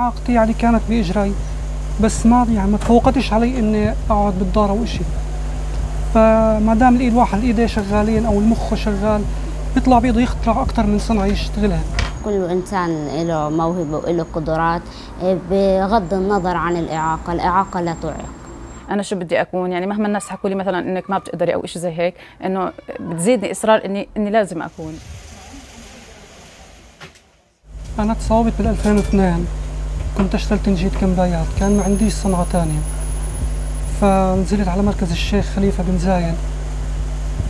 اعاقتي يعني كانت بإجري بس ما يعني ما تفوقتش علي إني أقعد بالدار أو شيء فما دام الإيد واحد الايدين شغالين أو المخ شغال بيطلع بيقدر يخترع أكثر من صنعة يشتغلها. كل إنسان له موهبة وله قدرات إيه، بغض النظر عن الإعاقة، الإعاقة لا تعيق. أنا شو بدي أكون؟ يعني مهما الناس حكوا لي مثلا إنك ما بتقدري أو شيء زي هيك إنه بتزيدني إصرار إني إني لازم أكون. أنا تصاوبت بال 2002 كنت اشتغل تنجيد كمبايات كان ما عنديش صنعة ثانية فنزلت على مركز الشيخ خليفة بن زايد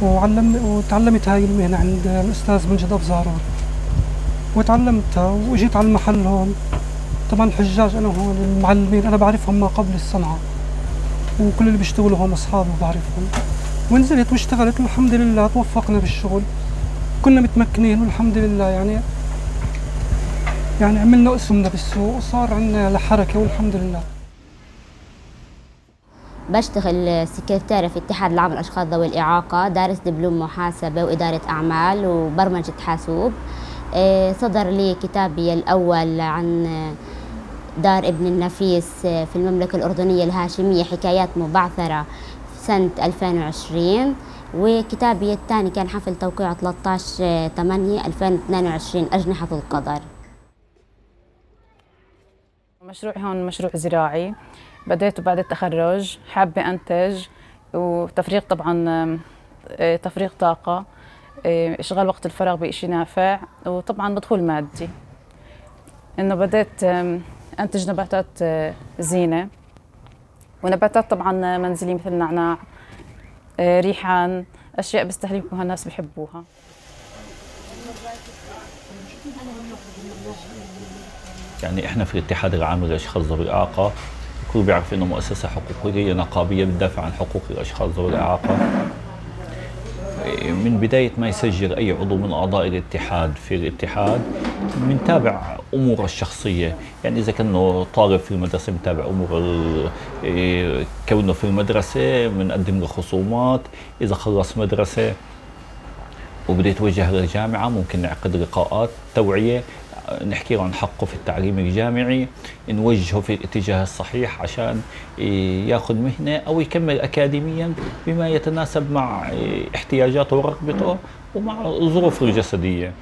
وعلم وتعلمت هاي المهنة عند الأستاذ منجد ابو زهران وتعلمتها وإجيت على المحل هون. طبعا الحجاج أنا هون المعلمين أنا بعرفهم ما قبل الصنعة. وكل اللي بيشتغلوا هم اصحابي بعرفهم ونزلت واشتغلت والحمد لله توفقنا بالشغل. كنا متمكنين والحمد لله يعني يعني عملنا أسمنا بالسوق وصار عندنا لحركه والحمد لله. بشتغل سكرتيرة في اتحاد العام الأشخاص ذوي الإعاقة دارس دبلوم محاسبة وإدارة أعمال وبرمجة حاسوب. إيه، صدر لي كتابي الأول عن دار ابن النفيس في المملكة الأردنية الهاشمية حكايات مبعثرة سنة 2020 وكتابي الثاني كان حفل توقيع 13 8 2022 أجنحة القدر. مشروعي هون مشروع زراعي. بديته بعد التخرج حابة أنتج وتفريغ طبعا آه، تفريغ طاقة آه، إشغال وقت الفراغ بإشي نافع وطبعا مدخول مادي. إنه بديت أنتج نباتات آه، زينة ونباتات طبعا منزلية مثل النعناع ريحان أشياء بيستهلكوها الناس بحبوها. يعني إحنا في الاتحاد العام للأشخاص ذوي الإعاقة الكل بيعرف إنه مؤسسة حقوقية نقابية بتدافع عن حقوق الأشخاص ذوي الإعاقة. من بداية ما يسجل أي عضو من أعضاء الاتحاد في الاتحاد بنتابع أموره الشخصية. يعني إذا كان طالب في المدرسة بنتابع أمور إيه، كونه في المدرسة بنقدم له خصومات. إذا خلص مدرسة وبده يتوجه للجامعة ممكن نعقد لقاءات توعية نحكي عن حقه في التعليم الجامعي نوجهه في الاتجاه الصحيح عشان ياخذ مهنة أو يكمل اكاديميا بما يتناسب مع احتياجاته ورغبته ومع ظروفه الجسدية.